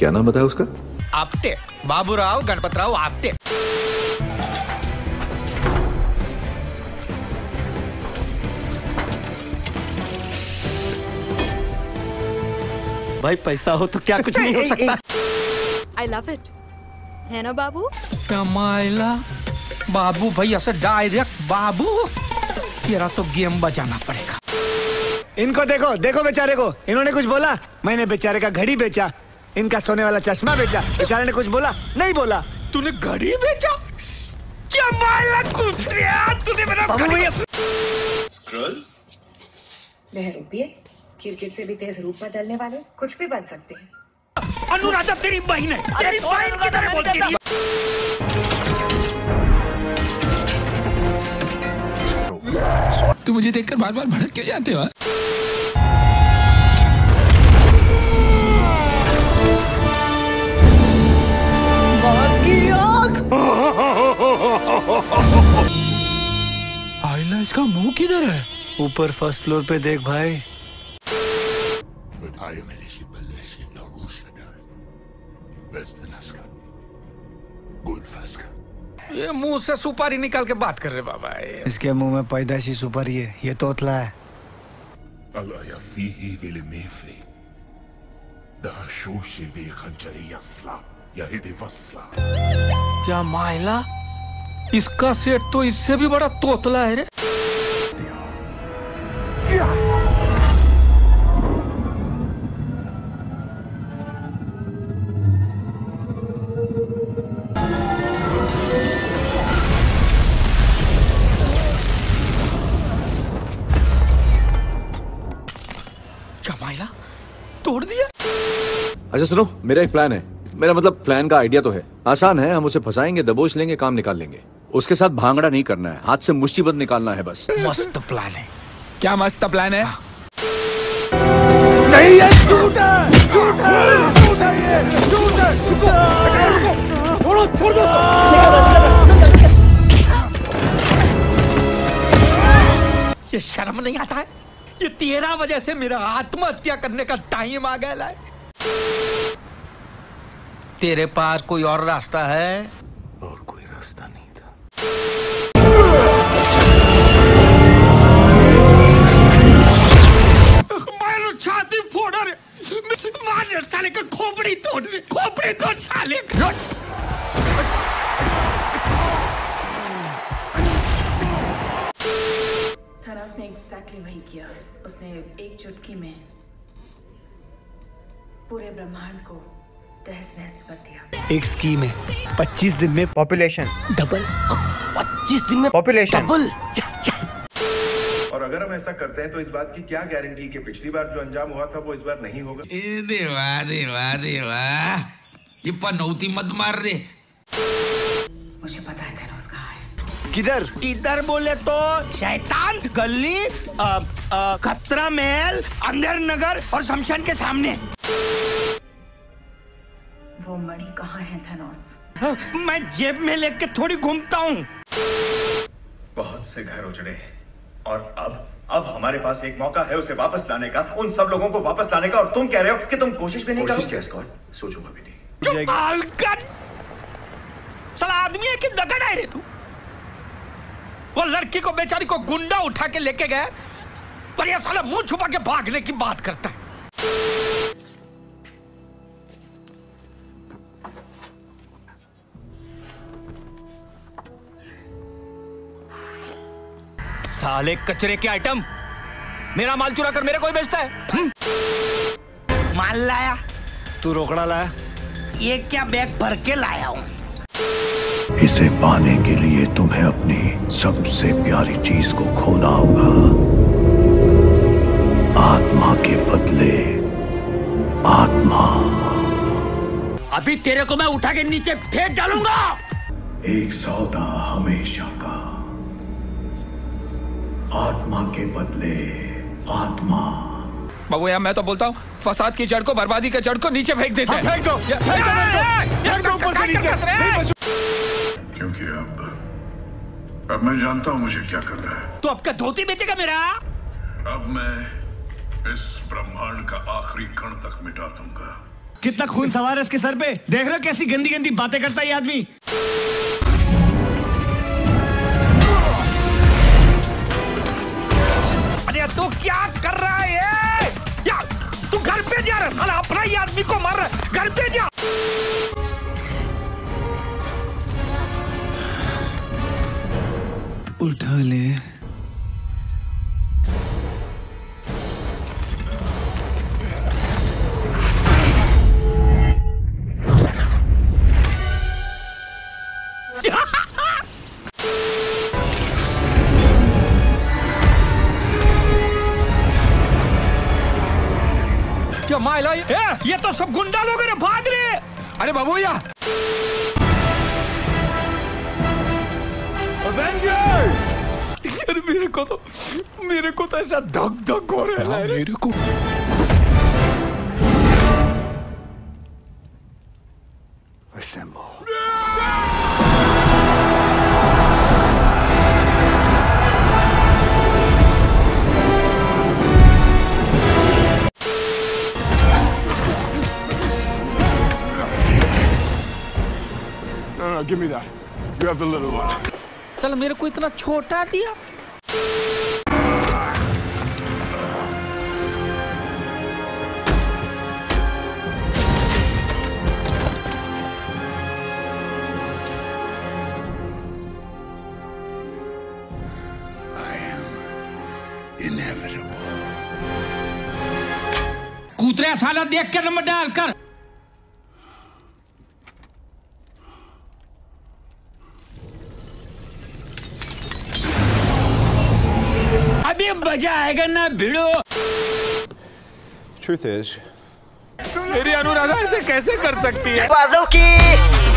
क्या नाम बताया उसका? आपटे बाबूराव गणपतराव आपटे। भाई पैसा हो तो क्या कुछ नहीं हो सकता? आई लव इट है ना बाबू? कमाइला बाबू भाई से डायरेक्ट बाबू। तेरा तो गेम बजाना पड़ेगा। इनको देखो देखो बेचारे को। इन्होंने कुछ बोला? मैंने बेचारे का घड़ी बेचा। इनका सोने वाला चश्मा बेचा। बेचारे ने कुछ बोला? नहीं बोला। तूने घड़ी बेचा? कमाइला कुत्रिया तूने मेरा घड़ी बहरूपिए क्रिकेट से भी तेज रूप बदलने वाले कुछ भी बन सकते हैं। अनुराधा तेरी बहन है। तेरी बहन की तरह बोलती है। तू मुझे देखकर बार बार भड़क क्यों जाते हो? आईला इसका मुँह किधर है? ऊपर फ़र्स्ट फ्लोर पे देख भाई। ये मुँह से सुपारी निकाल के बात कर रहे बाबा इसके मुँह में पैदाशी सुपारी है ये तोतला है। क्या माइला इसका सेट तो इससे भी बड़ा तोतला है रे। तोड़ अच्छा सुनो, मेरा एक प्लान है। मेरा मतलब प्लान का आइडिया तो है। आसान है, हम उसे फंसाएँगे, दबोच लेंगे, काम निकाल लेंगे। उसके साथ भांगड़ा नहीं करना है। हाथ से मुसीबत निकालना है बस। मस्त प्लान है। क्या मस्त प्लान है? नहीं ये झूठ है झूठ है झूठ है ये झूठ है। छोड़ो छोड़ दो। ये शर्म नहीं आता है? ये तेरह वजह से मेरा आत्महत्या करने का टाइम आ गया है तेरे पास कोई और रास्ता है? और कोई रास्ता एग्जैक्टली वही किया। उसने एक चुटकी में पूरे ब्रह्मांड को तहस नहस कर दिया। एक स्कीम है 25 दिन में पॉपुलेशन डबल 25 दिन में पॉपुलेशन डबल और अगर हम ऐसा करते हैं तो इस बात की क्या गारंटी कि पिछली बार जो अंजाम हुआ था वो इस बार नहीं होगा? ए देवा देवा देवा। ये पनौती मत मार रे। किधर? इधर बोले तो शैतान गली खतरा महल अंदर नगर और शमशान के सामने। वो मणि कहाँ है थेनोस मैं जेब में लेके थोड़ी घूमता हूँ। बहुत से घर उजड़े हैं और अब अब हमारे पास एक मौका है उसे वापस लाने का उन सब लोगों को वापस लाने का और तुम कह रहे हो कि तुम कोशिश भी नहीं करो क्या स्कॉट सोचूँगा भी नहीं चुप साला आदमी है कि दगड़ है रे तू? वो लड़की को बेचारी को गुंडा उठा के लेके गए पर ये साला मुँह छुपा के भागने की बात करता है। साले कचरे के आइटम मेरा माल चुरा कर मेरे को ही बेचता है। हम्म। माल लाया। तू रोकड़ा लाया? ये क्या बैग भर के लाया हूँ? इसे पाने के लिए तुम्हें अपनी सबसे प्यारी चीज़ को खोना होगा आत्मा के बदले आत्मा अभी तेरे को मैं उठा के नीचे फेंक डालूँगा एक सौदा हमेशा का आत्मा के बदले आत्मा बाबू यार मैं तो बोलता हूँ फसाद की जड़ को बर्बादी के जड़ को नीचे फेंक देते हैं फेंक दो फेंक दो ऊपर से नीचे क्योंकि अब अब मैं जानता हूँ मुझे क्या करना है। तो आपका धोती बेचेगा मेरा? अब मैं इस ब्रह्मांड का आखिरी कण तक मिटा दूँगा। कितना खून सवार है इसके सर पे। देख रहे हो कैसी गंदी गंदी बातें करता है ये आदमी। उठा ले। क्या माइला ये? तो सब गुंडा लोग अरे बाबूया अरे मेरे को तो मेरे को तो ऐसा धक धक हो रहा है मेरे को No, no, give me that. You have the little one. चल मेरे को इतना छोटा दिया। कूतरे साला देख के नंबर डाल कर अभी मज़ा आएगा ना भिड़ो। Truth is, मेरी अनुराधा इसे कैसे कर सकती है? बाजों की।